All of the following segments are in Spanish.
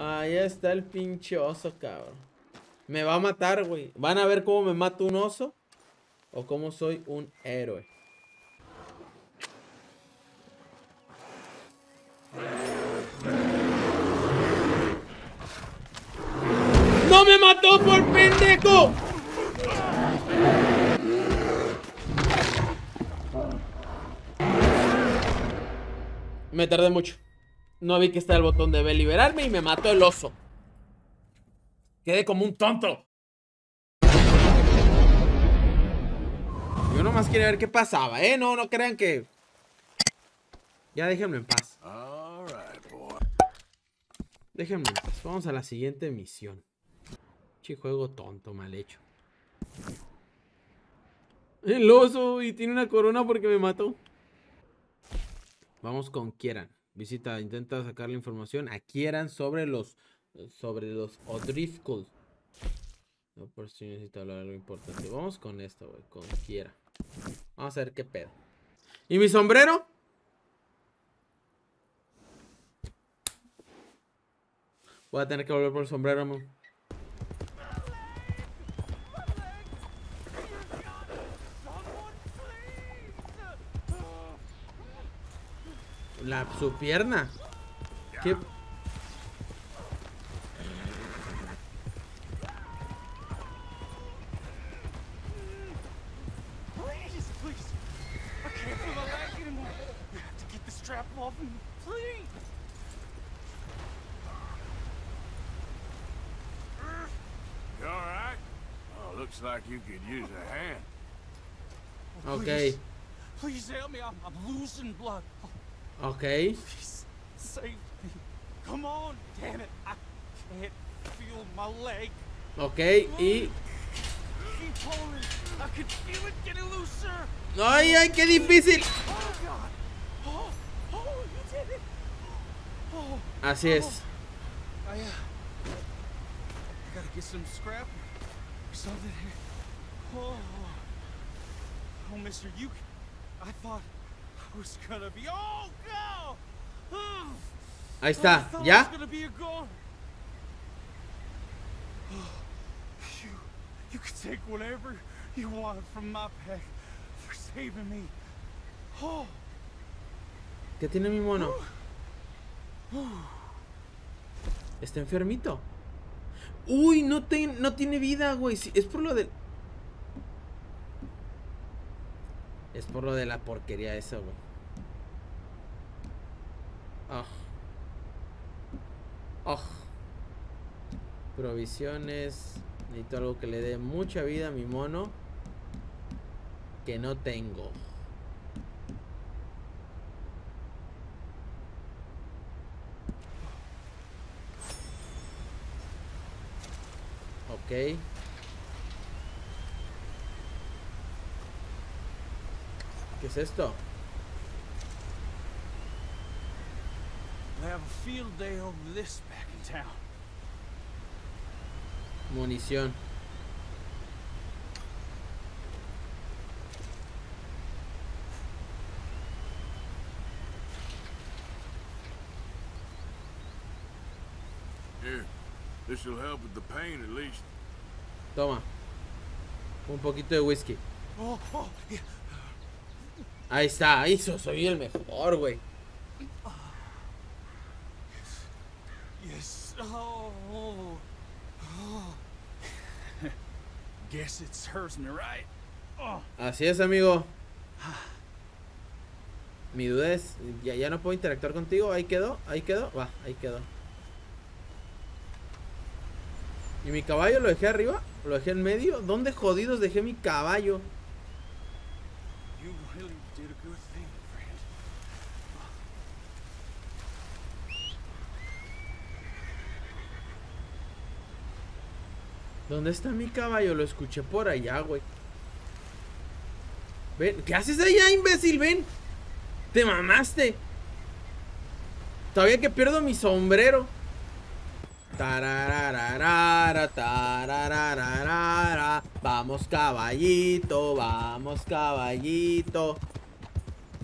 Ahí está el pinche oso, cabrón. Me va a matar, güey. ¿Van a ver cómo me mato un oso? ¿O cómo soy un héroe? ¡No me mató por pendejo! Me tardé mucho. No vi que está el botón de liberarme y me mató el oso. Quedé como un tonto. Yo nomás quería ver qué pasaba, ¿eh? No, no crean que... Ya déjenme en paz. Déjenme en paz. Vamos a la siguiente misión. Che, juego tonto, mal hecho. El oso y tiene una corona porque me mató. Vamos con Kieran. Visita, intenta sacar la información a Kieran sobre los sobre los O'Driscoll. No, por si necesito hablar algo importante. Vamos con esto, güey, con Kieran. Vamos a ver qué pedo. ¿Y mi sombrero? Voy a tener que volver por el sombrero, amor. La, su pierna. ¿Qué? Please, please. I can't feel my leg anymore. You have to get the strap off me, please. You alright? Oh, looks like you could use a hand. Ok, Please help me. I'm, I'm losing blood. Ok. please save me. Come on, damn it. I can't feel my leg. Ok, y... ¡Ay, ay, qué difícil! Oh. Oh, oh, you did it. Así es. I, uh, I gotta get some scrap or something here. Oh, Mister, you. I thought Ahí I está. ¿Ya? you, can take whatever you want from my pack for saving me. Oh. ¿Qué tiene mi mono? Está enfermito. Uy, no, te- no tiene vida, güey. Es por lo del... Es por lo de la porquería esa, güey. Ah. Ah. Provisiones. Necesito algo que le dé mucha vida a mi mono. Que no tengo. Ok. ¿Qué es esto? They have a field day over this back in town. Munición. Here, this'll help with the pain at least. Toma. Un poquito de whisky. Oh, oh, yeah. Ahí está. Ahí so- soy el mejor, güey. Yes. Oh. oh. Guess it serves me right. Oh. Así es, amigo. Mi duda es, ¿ya, ya no puedo interactuar contigo? Ahí quedó, ahí quedó. Va, ahí quedó. ¿Y mi caballo lo dejé arriba? ¿Lo dejé en medio? ¿Dónde jodidos dejé mi caballo? You really did a good thing, friend. ¿Dónde está mi caballo? Lo escuché por allá, güey. Ven, ¿qué haces allá, imbécil? Ven. Te mamaste. Todavía que pierdo mi sombrero. Tarararara. Vamos caballito, vamos caballito.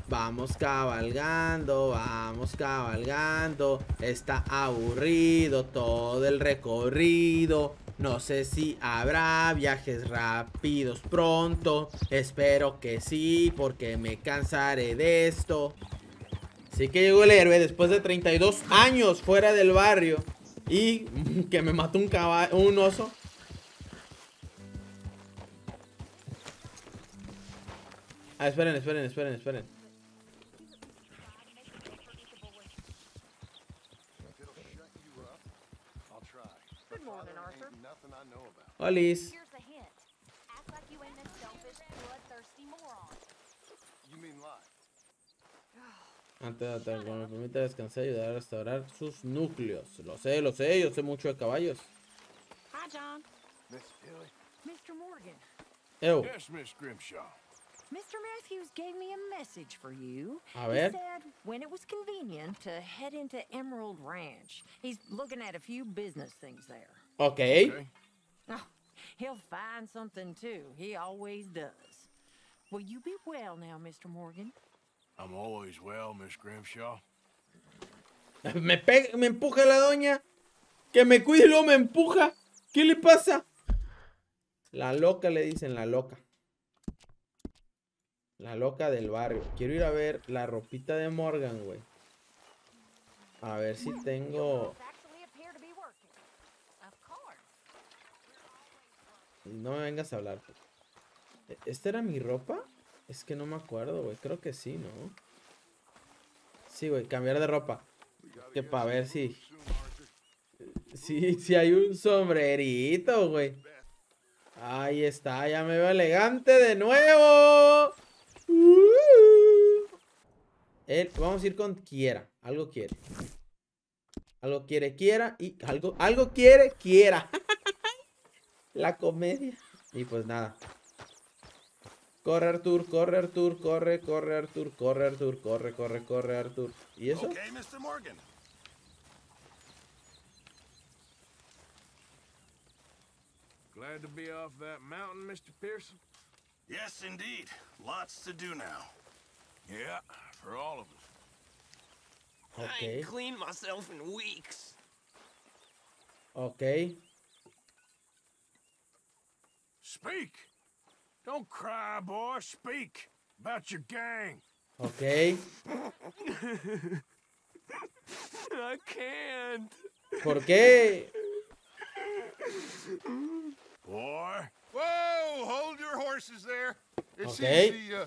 Vamos cabalgando, vamos cabalgando. Está aburrido todo el recorrido. No sé si habrá viajes rápidos pronto. Espero que sí, porque me cansaré de esto. Así que llegó el héroe después de 32 años fuera del barrio. Y que me mató un un oso. Ah, esperen, esperen, esperen, esperen. Good morning, Arthur. Olis. Here's a hint. Act like you ain't a selfish, bloodthirsty moron. Antes de atacar, me permite descansar y ayudar a restaurar sus núcleos. Lo sé, lo sé, yo sé mucho de caballos. Hi, John. Miss? Mr. Morgan. Ew. Yes, Miss Grimshaw. Mr. Matthews gave me a message for you. A ver. He said when it was convenient to head into Emerald Ranch. He's looking at a few business things there. Ok. Okay. Oh, he'll find something too. He always does. Will you be well now, Mr. Morgan? I'm always well, Miss Grimshaw. Me pega, me empuja la doña. Que me cuide y luego me empuja. ¿Qué le pasa? La loca le dicen, la loca. La loca del barrio. Quiero ir a ver la ropita de Morgan, güey. A ver si tengo... No me vengas a hablar. ¿E- ¿Esta era mi ropa? Es que no me acuerdo, güey. Creo que sí, ¿no? Sí, güey, cambiar de ropa. Que para ver si... Sí, sí hay un sombrerito, güey. Ahí está, ya me veo elegante de nuevo. Vamos a ir con quiera. Algo quiere. Algo quiere, quiera. Y algo, algo quiere, quiera. La comedia. Y pues nada. Corre Artur, corre Artur, corre, corre Artur, corre Artur, corre, corre, corre Artur. ¿Y eso? Okay, Mr. Morgan. Glad to be off that mountain, Mr. Pearson? Yes, indeed. Lots to do now. Yeah, for all of us. I Ok, ain't cleaned myself in weeks. ok. Speak! Don't cry, boy. Speak about your gang. Ok. I can't. ¿Por qué? Boy, Whoa! Hold your horses there. It Okay. seems the uh,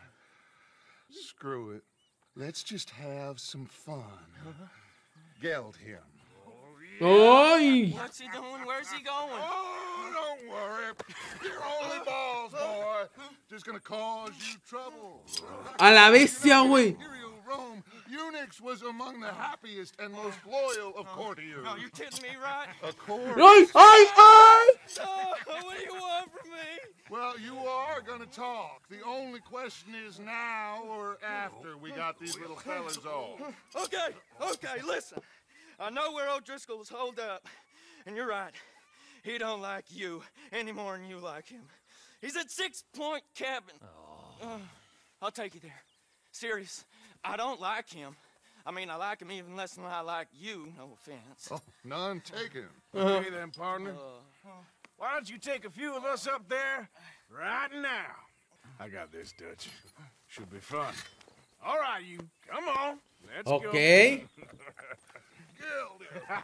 Screw it. Let's just have some fun. Geld him. ¡Ay! What's he doing? Where's he going? Oh, don't worry. You're only balls, boy. Just gonna cause you trouble. A la bestia, güey. Imperial Rome, Unix was among the happiest and most loyal of courtiers. No, you're kidding me, right? Of course. ¡Ay! I, I. Oh, what do you want from me? Well, you are gonna talk. The only question is now or after we got these little fellas off. Okay, okay, listen. I know where O'Driscoll is holed up, and you're right. He don't like you any more than you like him. He's at Six Point Cabin. Uh, I'll take you there. Serious. I don't like him. I mean, I like him even less than I like you. No offense. Oh, none taken. Okay then, partner. Uh-huh. Why don't you take a few of us up there right now? I got this, Dutch. Should be fun. All right, you. Come on. Let's go. Ok. Geld.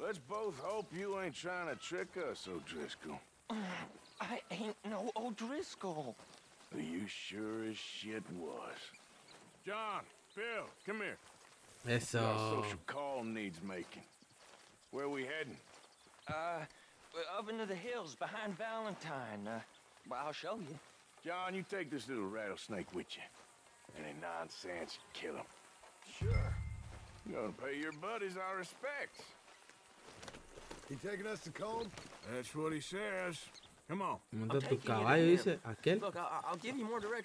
Let's both hope you ain't trying to trick us, O'Driscoll. I ain't no O'Driscoll. Are you sure as shit was. John, Bill, come here. Got a Eso. social call needs making. Where we heading? Uh, we're up into the hills behind Valentine. Uh, well, I'll show you. John, you take this little rattlesnake with you. Any nonsense, kill him. Sure. You're gonna pay your buddies our respects. He taking us to Combe? That's what he says. Monta tu caballo, dice aquel.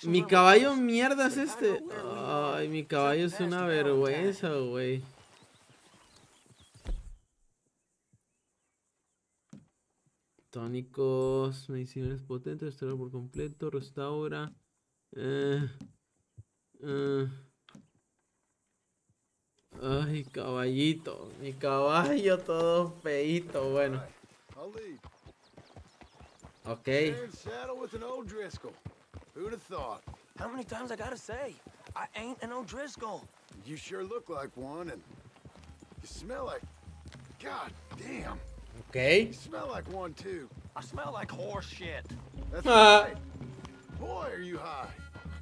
Mi caballo mierda es este. Ay, mi caballo es una vergüenza, güey. Tónicos, medicinales potentes, restaura por completo, restaura. Eh, eh. Ay, caballito, mi caballo todo feito, bueno. I'll lead. Ok. Sharing saddle with an old Driscoll. Who'd have thought? How many times I gotta say? I ain't an O'Driscoll. You sure look like one, and you smell like. God damn. Ok. You smell like one too. I smell like horse shit. That's Ah. right. Boy, are you high.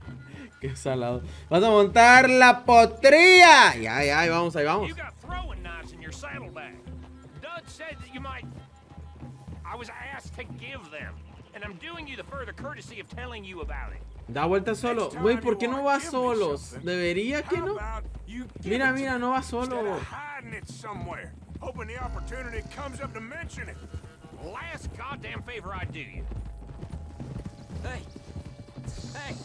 Qué salado. Vas a montar la potría. Ya, ya, ahí vamos, ahí vamos. You got throwing knives in your saddlebag. Dud said that you might. I was asked to give them, and I'm doing you the further courtesy of telling you about it. Da vuelta solo. Güey, ¿por qué no va solos? Debería que How no. about you give Mira, it to mira, no va instead solo. of hiding it somewhere, hoping the opportunity comes up to mention it. Last goddamn favor I do you. Hey, hey,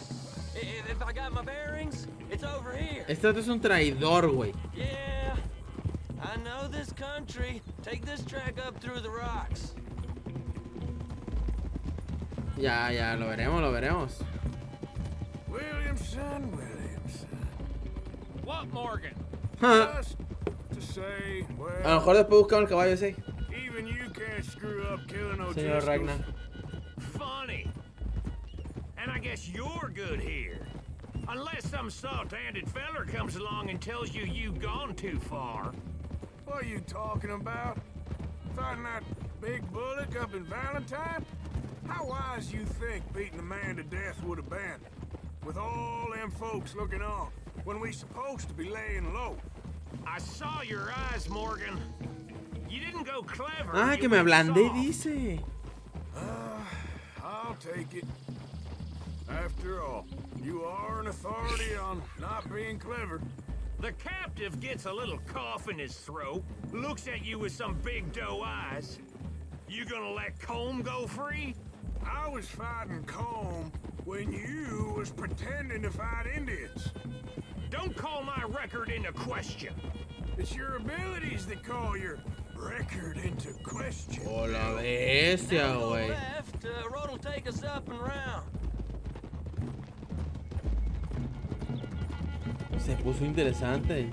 i- if I got my bearings, it's over here. Este otro es un traidor, güey. Yeah, I know this country. Take this track up through the rocks. Ya, ya, lo veremos, lo veremos. Williamson, Williamson. What, Morgan? A lo mejor después buscamos el caballo ese. even you can't screw up killing Señor. Ragnar. Funny. And I guess you're good here. Unless some soft-handed feller comes along and tells you you've gone too far. What are you talking about? Fighting that big bullock up in Valentine? How wise you think beating a man to death would have been? With all them folks looking on, when we supposed to be laying low. I saw your eyes, Morgan. You didn't go clever. Ah, que me went ablandé, soft. dice. I'll take it. After all, you are an authority on not being clever. The captive gets a little cough in his throat, looks at you with some big doe eyes. You gonna let Combe go free? I was fighting Combe when you was pretending to fight Indians. Don't call my record into question. It's your abilities that call your record into question. Oh, la bestia, Now güey. left, uh, road will take us up and round. Se puso interesante.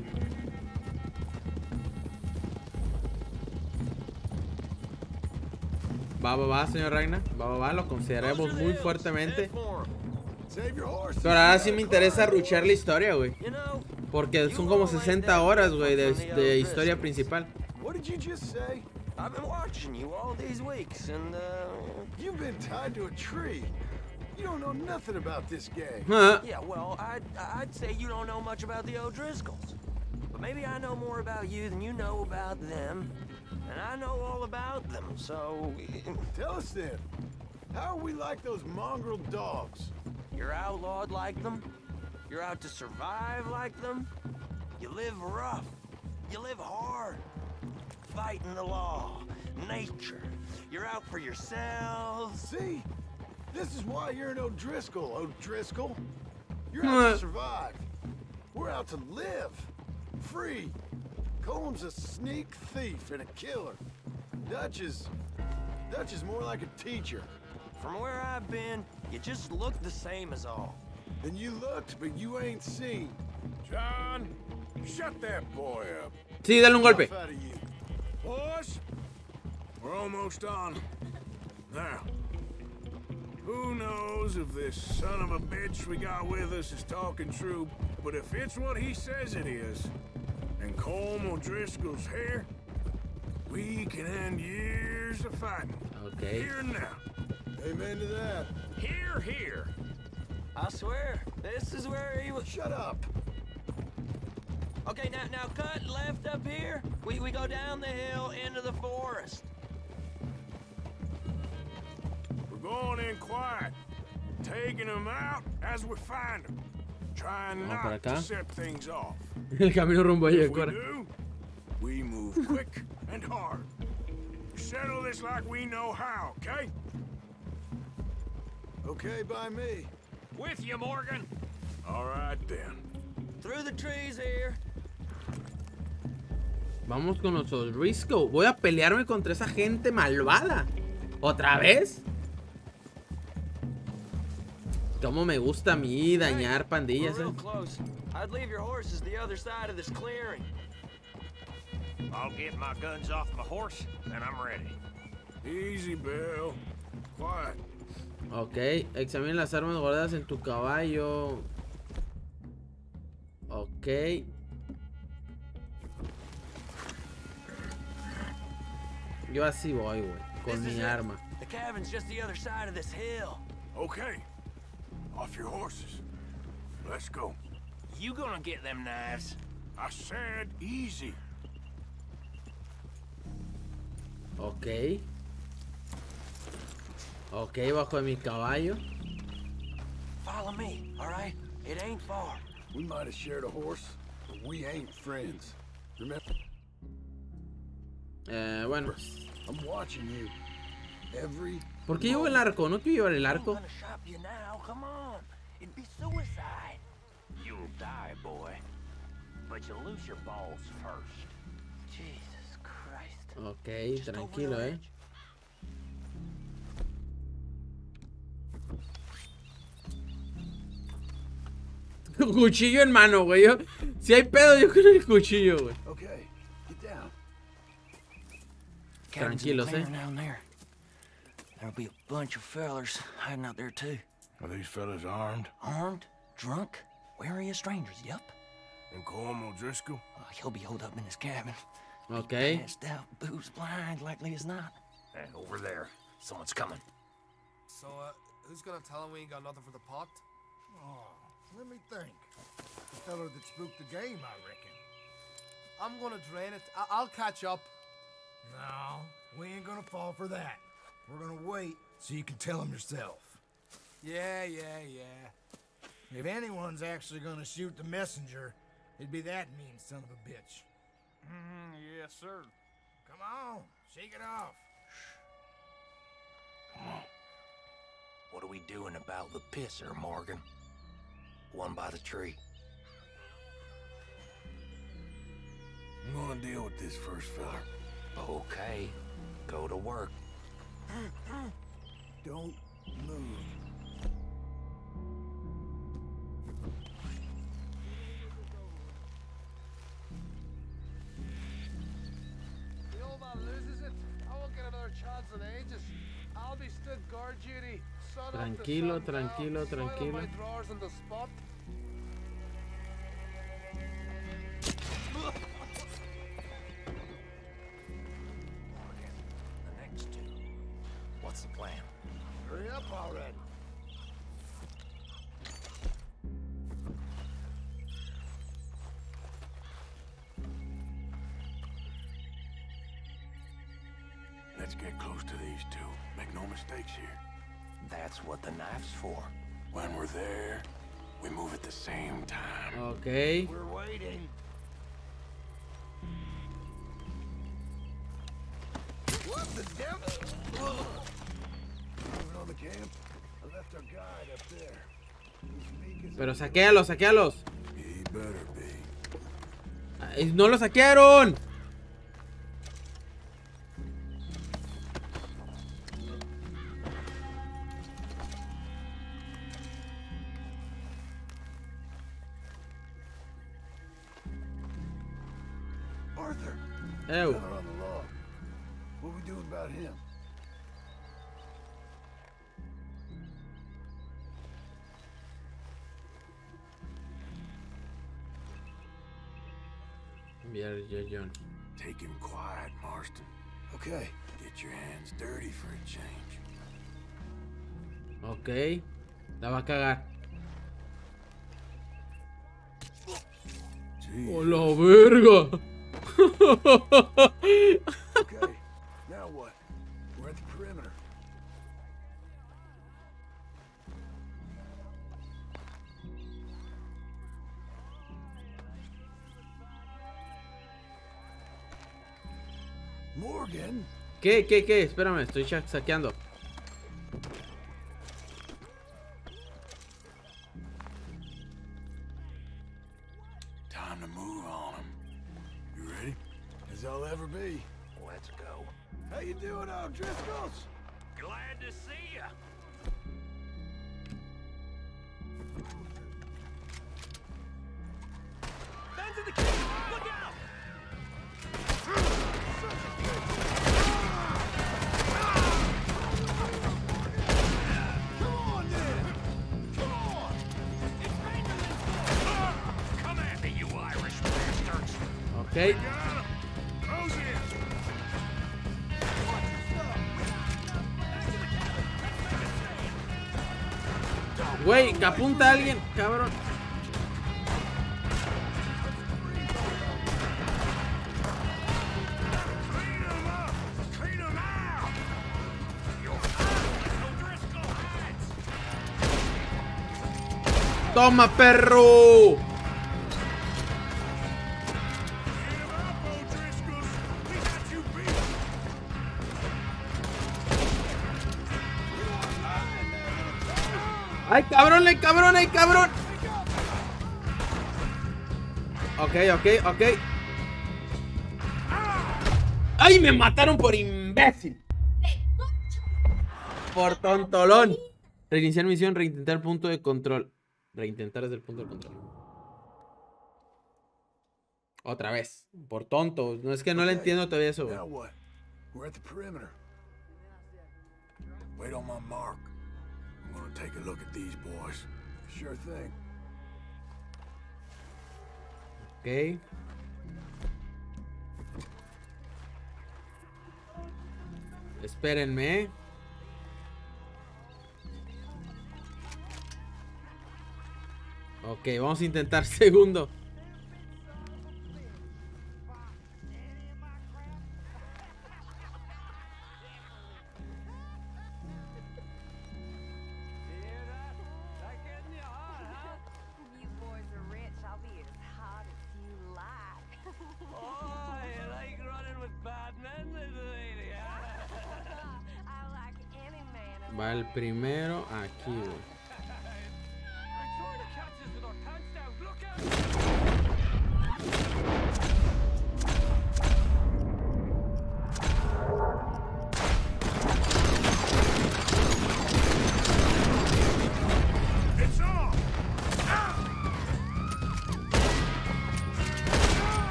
Va, va, va, señor Ragnar. Va, va, va, lo the muy fuertemente. 'em. Pero ahora sí me interesa ruchar la historia, güey. Porque son como 60 horas, güey, de, de historia principal. What did you just say? I've been watching you all these weeks, and uh, You've been tied to a tree. You don't know nothing about this gang. Ah, yeah, well, I'd I'd say you don't know much about the O'Driscolls, but maybe I know more about you than you know about them, and I know all about them. So Tell us then. How are we like those mongrel dogs? you're outlawed like them. You're out to survive like them. You live rough. You live hard. Fighting the law, nature. You're out for yourselves. See? This is why you're an O'Driscoll, O'Driscoll. You're out Huh. to survive. We're out to live. Free. Combs a sneak thief and a killer. Dutch is... Dutch is more like a teacher. From where I've been, you just look the same as all. And you looked, but you ain't seen. John, shut that boy up. Sí, dale un golpe. Enough out of you. Boys, we're almost on. Now, who knows if this son of a bitch we got with us is talking true, but if it's what he says it is, and Colm O'Driscoll's hair, we can end years of fighting. Ok. Here and now. Amen to that. Here, here. I swear, this is where he was. Shut up. Okay, now now cut left up here. We we go down the hill into the forest. We're going in quiet, taking them out as we find them. Vamos para not acá. to set things off. El camino rumbo a hard. Settle this like we know how, okay? Okay by me. With you, Morgan. All right then. Through the trees here. Vamos con los O'Driscoll. Voy a pelearme contra esa gente malvada. ¿Otra vez? Cómo me gusta a mí dañar pandillas, eh. close. I'd leave your horses the other side of this clearing. I'll get my guns off my horse, and I'm ready. Easy, Bill. Quiet. Ok, examina las armas guardadas en tu caballo. Ok. Yo así voy, güey. Con This mi arma. The cabin's just the other side of this hill. Okay. Off your horses. Let's go. You gonna get them knives? I said easy. Ok. Ok, bajo de mi caballo. Follow me, all right? It ain't far. We might have shared a horse, but we ain't friends. Remember, Eh, bueno. I'm watching you. Every ¿Por qué llevo el arco? ¿No quiero llevar el arco? Ok, tranquilo, eh. Cuchillo en mano, güey. Yo- si hay pedo, yo con el cuchillo, güey. Tranquilos, eh. Clearing down there. There'll be a bunch of fellers hiding out there too. Are these fellas armed? Armed, drunk, wary of strangers. Yup. And Colm O'Driscoll? Uh, he'll be holed up in his cabin. Ok. Passed out, booze blind, likely as not. And over there, someone's coming. So, uh, who's gonna tell him we ain't got nothing for the pot? Oh, let me think. The feller that spooked the game, I reckon. I'm gonna drain it. I- I'll catch up. No, we ain't gonna fall for that. We're gonna wait so you can tell him yourself. Yeah, yeah, yeah. If anyone's actually gonna shoot the messenger, it'd be that mean son of a bitch. Mm, yes, sir. Come on, shake it off. What are we doing about the pisser, Morgan? One by the tree. I'm gonna deal with this first fella. Okay, go to work. Don't move. The old man loses it. I won't get another chance in ages. I'll be stood guard duty. Sun up to Tranquilo, sundown, tranquilo, soil tranquilo. A Pero saquéalos, saquéalos. ¡No lo saquearon! Ok. La va a cagar. ¡Hola, verga! okay. Now what? Morgan? ¿Qué, qué, qué? Espérame, estoy saqueando. Güey, que apunta a alguien, cabrón. Clean him cabrón, ay, cabrón, ay, cabrón. Ok, ok, ok. ¡Ay, me mataron por imbécil! Por tontolón. Reiniciar misión, reintentar punto de control. Reintentar desde el punto de control. Otra vez. Por tonto. No es que no le entiendo todavía eso, güey. Wait on my mark. I'm gonna take a look at these boys. Sure thing. Ok. Espérenme. Ok, vamos a intentar segundo. Primero aquí,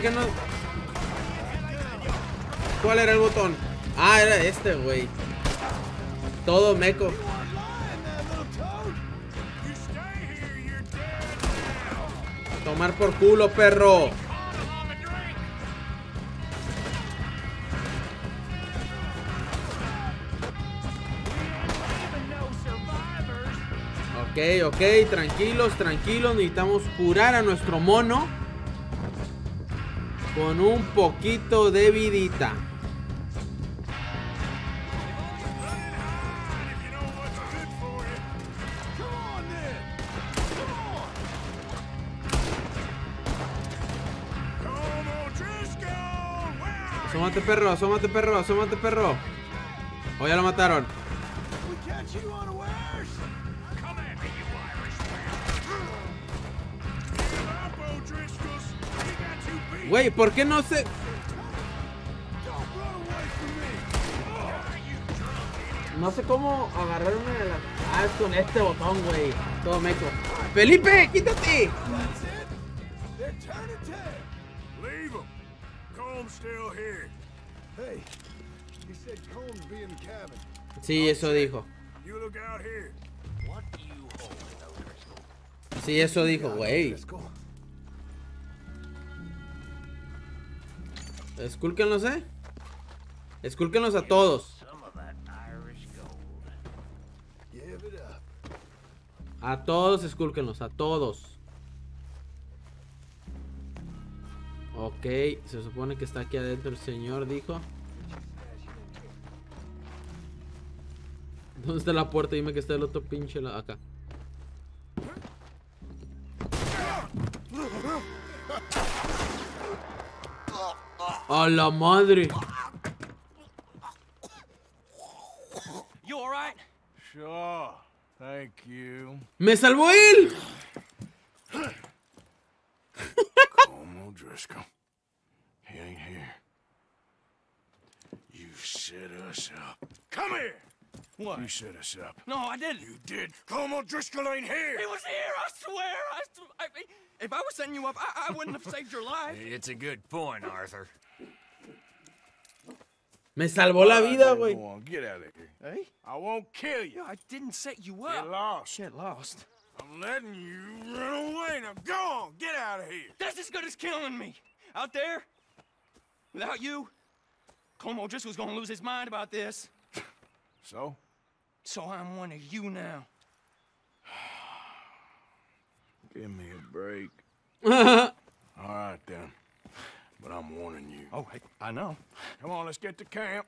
¿por qué no? ¿Cuál era el botón? Ah, era este, güey. Todo meco. Tomar por culo, perro. Ok, ok, tranquilos, tranquilos. Necesitamos curar a nuestro mono. Con un poquito de vidita. Asómate, perro, asómate, perro, asómate, perro. O ya lo mataron. Güey, ¿por qué no se...? No sé cómo agarrarme de la... Ah, con este botón, güey. Todo meco. ¡Felipe, quítate! Sí, eso dijo. Sí, eso dijo, güey. Escúlquenlos, eh. Escúlquenlos a todos. A todos, escúlquenlos, a todos. Ok, se supone que está aquí adentro el señor, dijo. ¿Dónde está la puerta? Dime que está el otro pinche acá. ¡A la madre! You all right? Sure. Thank you. ¡Me salvó él! Colm O'Driscoll. He ain't here. You set us up. Come here! What? You set us up. No, I didn't. You did. Colm O'Driscoll ain't here! He was here, I swear. I, I, if I was setting you up, I, I wouldn't have saved your life. It's a good point, Arthur. Me salvó la vida, güey. Go on, get out of here. Hey? I won't kill you. I didn't set you Get up. lost. Get lost. I'm letting you run away. Now go on, get out of here. That's as good as killing me. Out there, without you, Como Driscoll's gonna lose his mind about this. So? So I'm one of you now. Give me a break. All right, then. But I'm warning you. Oh, hey, I know. Come on, let's get to camp.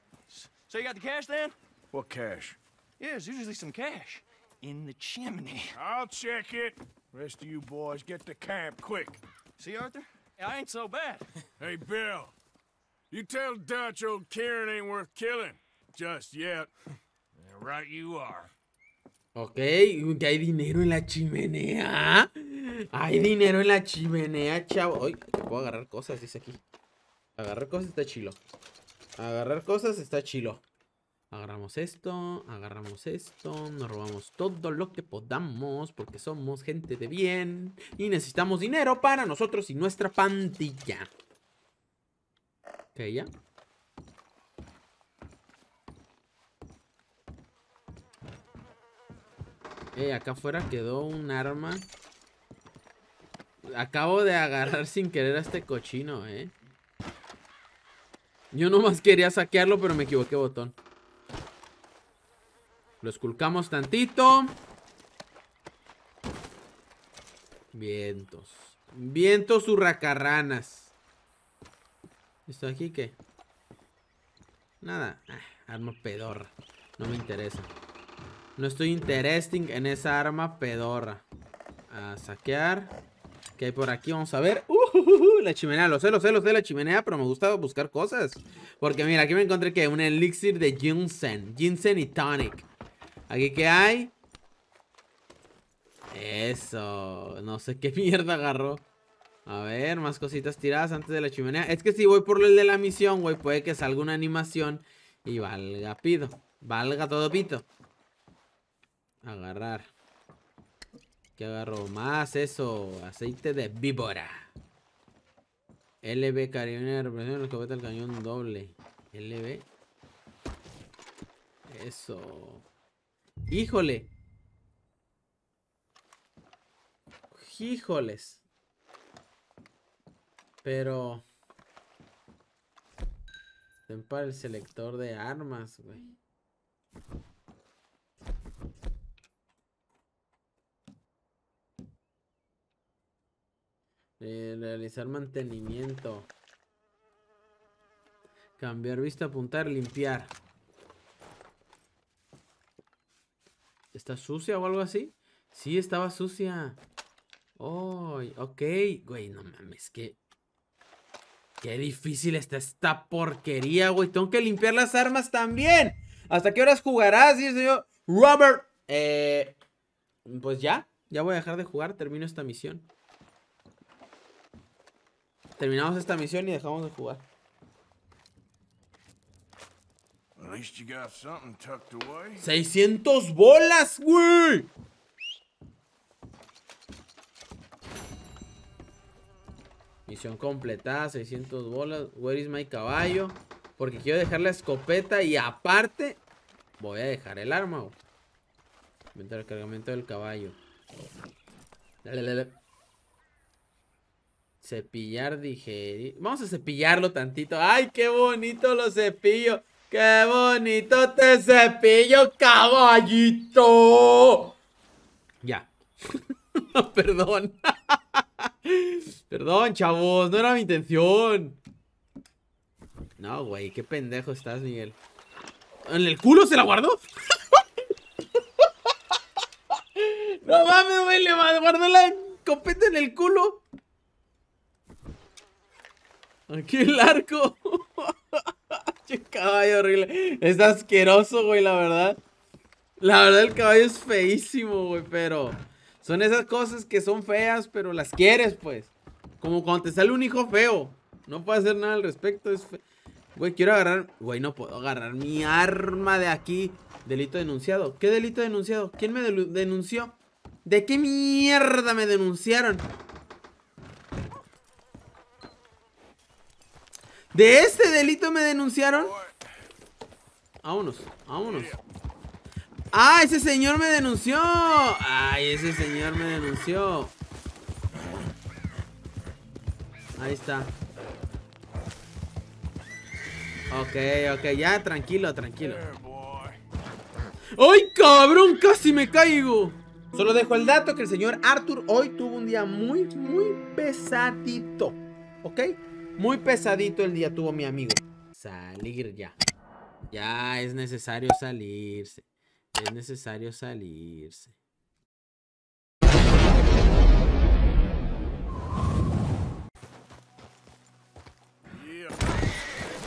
So you got the cash then? What cash? Yeah, there's usually some cash in the chimney. I'll check it. Rest of you boys, get to camp quick. See, Arthur? I ain't so bad. Hey, Bill. You tell Dutch old Kieran ain't worth killing. Just yet. Right you are. Ok, que hay dinero en la chimenea. Hay dinero en la chimenea, chavo. Ay, puedo agarrar cosas, dice aquí. Agarrar cosas está chilo. Agarrar cosas está chilo. Agarramos esto, agarramos esto, nos robamos todo lo que podamos porque somos gente de bien y necesitamos dinero para nosotros y nuestra pandilla. Ok, ya. Eh, acá afuera quedó un arma. Acabo de agarrar sin querer a este cochino, eh. Yo nomás quería saquearlo, pero me equivoqué botón. Lo esculcamos tantito. Vientos. Vientos hurracarranas. ¿Esto aquí qué? Nada. Ah, arma pedorra. No me interesa. No estoy interesting en esa arma pedorra. A saquear. ¿Qué hay por aquí? Vamos a ver. Uh, uh, uh, la chimenea. Lo sé, lo sé, lo sé, la chimenea. Pero me gusta buscar cosas. Porque mira, aquí me encontré que un elixir de ginseng. Ginseng y tonic. Aquí qué hay. Eso. No sé qué mierda agarró. A ver, más cositas tiradas antes de la chimenea. Es que si voy por el de la misión, güey, puede que salga una animación y valga pido. Valga todo pito. Agarrar. ¿Qué agarro? Más eso. Aceite de víbora. LB carabinera represión el escopeta del cañón doble. LB. Eso. Híjole. Híjoles. Pero... Ten para el selector de armas, güey. Eh, realizar mantenimiento. Cambiar vista, apuntar, limpiar. ¿Está sucia o algo así? Sí, estaba sucia. Oh, ok. Güey, no mames, que... Qué difícil está esta porquería, güey. Tengo que limpiar las armas también. ¿Hasta qué horas jugarás? Señor Robert. Eh, pues ya. Ya voy a dejar de jugar. Termino esta misión. Terminamos esta misión y dejamos de jugar. At least you got something tucked away. 600 bolas, güey. Misión completada, 600 bolas. Where is my caballo? Porque quiero dejar la escopeta y aparte voy a dejar el arma. Inventar el cargamento del caballo. Dale, dale. Cepillar, digerir. Vamos a cepillarlo tantito. ¡Ay, qué bonito lo cepillo! ¡Qué bonito te cepillo, caballito! Ya. Perdón. Perdón, chavos. No era mi intención. No, güey. Qué pendejo estás, Miguel. ¿En el culo se la guardó? No mames, güey, le guardó la copeta en el culo. Aquí el arco. Che caballo horrible. Es asqueroso, güey, la verdad. La verdad, el caballo es feísimo, güey, pero... Son esas cosas que son feas, pero las quieres, pues. Como cuando te sale un hijo feo. No puedo hacer nada al respecto. Es fe... Güey, quiero agarrar... Güey, no puedo agarrar mi arma de aquí. Delito denunciado. ¿Qué delito denunciado? ¿Quién me denunció? ¿De qué mierda me denunciaron? ¿De este delito me denunciaron? Vámonos, vámonos. ¡Ah, ese señor me denunció! ¡Ay, ese señor me denunció! Ahí está. Ok, ok, ya, tranquilo, tranquilo. ¡Ay, cabrón! ¡Casi me caigo! Solo dejo el dato que el señor Arthur hoy tuvo un día muy, muy pesadito. ¿Ok? Muy pesadito el día tuvo mi amigo. Salir ya. Ya es necesario salirse. Es necesario salirse.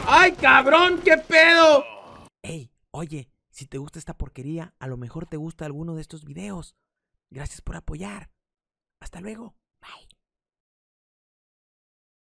¡Ay, cabrón! ¿Qué pedo? Ey, oye, si te gusta esta porquería, a lo mejor te gusta alguno de estos videos. Gracias por apoyar. Hasta luego. Bye.